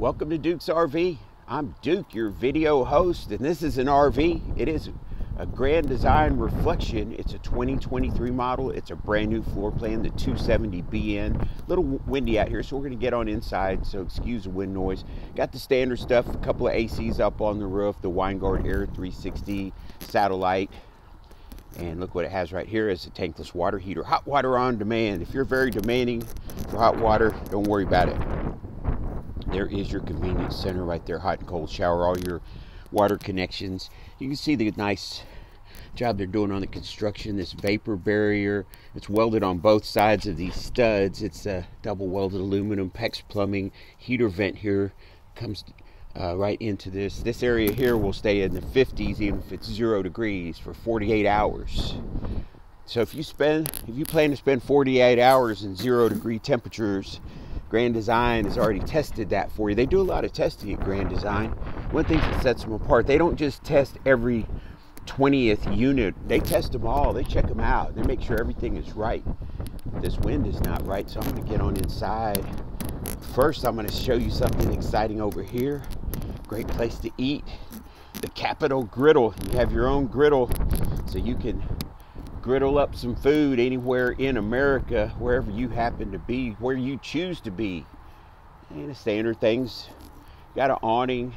Welcome to Duke's RV. I'm Duke, your video host, and this is an RV. It is a Grand Design Reflection. It's a 2023 model. It's a brand new floor plan, the 270BN. A little windy out here, so we're going to get on inside, so excuse the wind noise. Got the standard stuff, a couple of ACs up on the roof, the Winegard Air 360 satellite. And look what it has right here is a tankless water heater. Hot water on demand. If you're very demanding for hot water, don't worry about it there is your convenience center right there hot and cold shower all your water connections. You can see the nice job they're doing on the construction this vapor barrier. It's welded on both sides of these studs. It's a double welded aluminum pex plumbing heater vent here. Comes uh, right into this. This area here will stay in the 50s even if it's zero degrees for 48 hours. So if you spend if you plan to spend 48 hours in zero degree temperatures Grand Design has already tested that for you. They do a lot of testing at Grand Design. One thing that sets them apart, they don't just test every 20th unit. They test them all. They check them out. They make sure everything is right. This wind is not right, so I'm going to get on inside. First, I'm going to show you something exciting over here. Great place to eat. The Capital Griddle. You have your own griddle, so you can griddle up some food anywhere in America, wherever you happen to be, where you choose to be. And the standard things. Got an awning,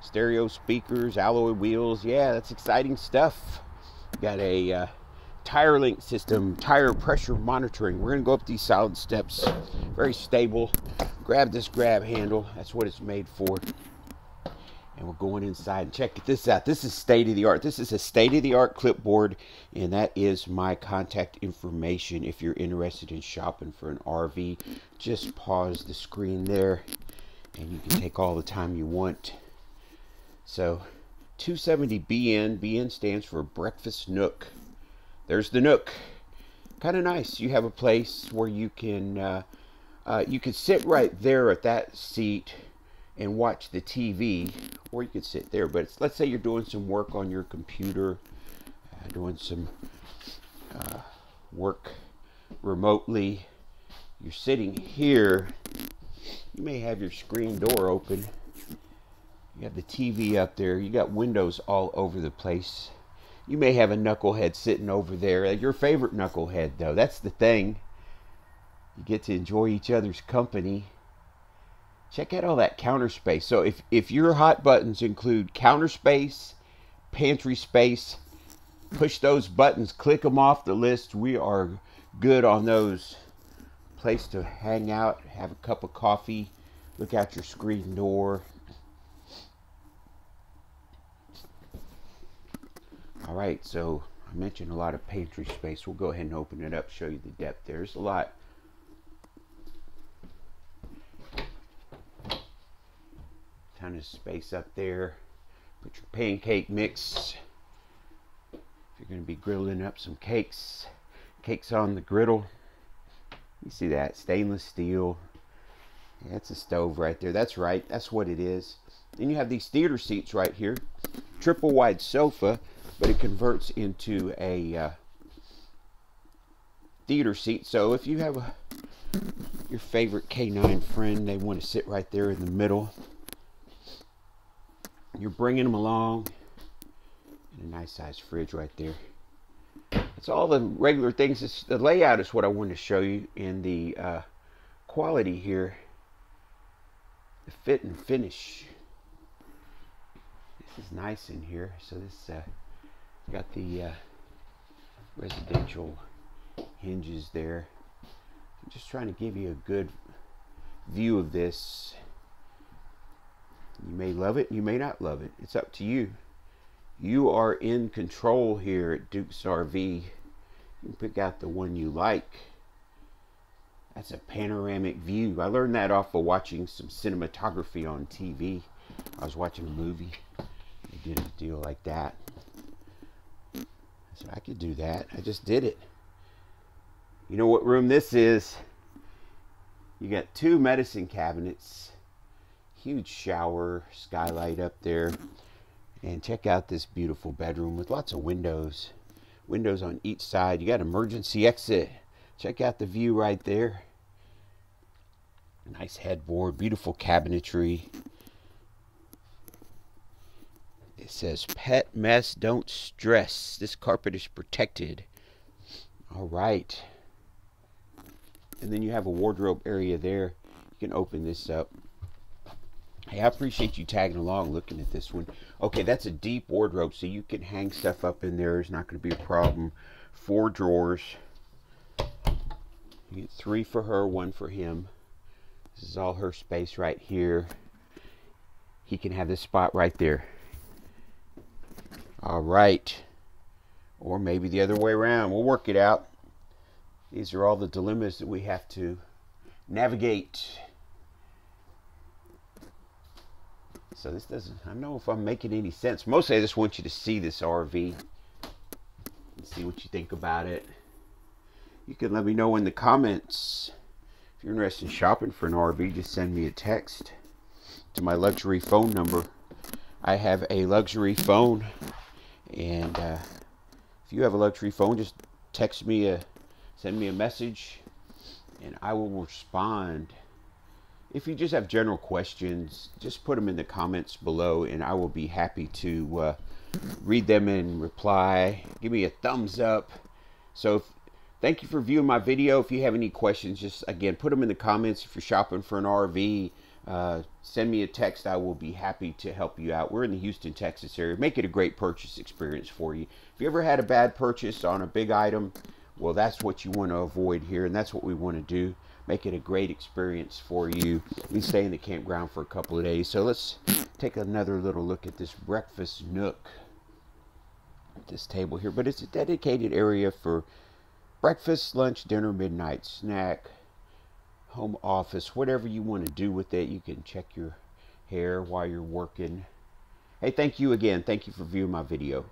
stereo speakers, alloy wheels. Yeah, that's exciting stuff. Got a uh, TireLinc system, tire pressure monitoring. We're going to go up these solid steps. Very stable. Grab this grab handle. That's what it's made for and we're going inside and check this out. This is state of the art. This is a state of the art clipboard and that is my contact information. If you're interested in shopping for an rv just pause the screen there and you can take all the time you want. So 270 bn bn stands for breakfast nook. There's the nook. Kind of nice. You have a place where you can uh, uh, you can sit right there at that seat and watch the TV, or you could sit there. But let's say you're doing some work on your computer, uh, doing some uh, work remotely. You're sitting here. You may have your screen door open. You have the TV up there. You got windows all over the place. You may have a knucklehead sitting over there. Your favorite knucklehead, though. That's the thing. You get to enjoy each other's company check out all that counter space. So if, if your hot buttons include counter space, pantry space, push those buttons, click them off the list. We are good on those. Place to hang out, have a cup of coffee, look out your screen door. All right, so I mentioned a lot of pantry space. We'll go ahead and open it up, show you the depth. There's a lot space up there. Put your pancake mix. If you're going to be grilling up some cakes, cakes on the griddle. You see that stainless steel. That's a stove right there. That's right. That's what it is. Then you have these theater seats right here. Triple wide sofa, but it converts into a uh, theater seat. So if you have a, your favorite K9 friend, they want to sit right there in the middle you're bringing them along and a nice size fridge right there. It's all the regular things. It's, the layout is what I wanted to show you in the uh, quality here. The fit and finish. This is nice in here. So this uh, got the uh, residential hinges there. I'm just trying to give you a good view of this you may love it, you may not love it. It's up to you. You are in control here at Duke's RV. You pick out the one you like. That's a panoramic view. I learned that off of watching some cinematography on TV. I was watching a movie. They did a deal like that. So I could do that. I just did it. You know what room this is? You got two medicine cabinets huge shower skylight up there and check out this beautiful bedroom with lots of windows windows on each side you got emergency exit check out the view right there Nice headboard, beautiful cabinetry. It says pet mess, don't stress. This carpet is protected. All right. And then you have a wardrobe area there. You can open this up. Hey, I appreciate you tagging along looking at this one. Okay, that's a deep wardrobe, so you can hang stuff up in there. It's not going to be a problem. Four drawers. You get three for her, one for him. This is all her space right here. He can have this spot right there. All right. Or maybe the other way around. We'll work it out. These are all the dilemmas that we have to navigate. So this doesn't, I don't know if I'm making any sense. Mostly I just want you to see this RV and see what you think about it. You can let me know in the comments. If you're interested in shopping for an RV, just send me a text to my luxury phone number. I have a luxury phone and uh, if you have a luxury phone, just text me a, send me a message, and I will respond. If you just have general questions, just put them in the comments below, and I will be happy to uh, read them and reply. Give me a thumbs up. So, if, thank you for viewing my video. If you have any questions, just again put them in the comments. If you're shopping for an RV, uh, send me a text. I will be happy to help you out. We're in the Houston, Texas area. Make it a great purchase experience for you. If you ever had a bad purchase on a big item, well, that's what you want to avoid here, and that's what we want to do. Make it a great experience for you. We stay in the campground for a couple of days. So let's take another little look at this breakfast nook. This table here, but it's a dedicated area for breakfast, lunch, dinner, midnight snack, home office, whatever you want to do with it. You can check your hair while you're working. Hey, thank you again. Thank you for viewing my video.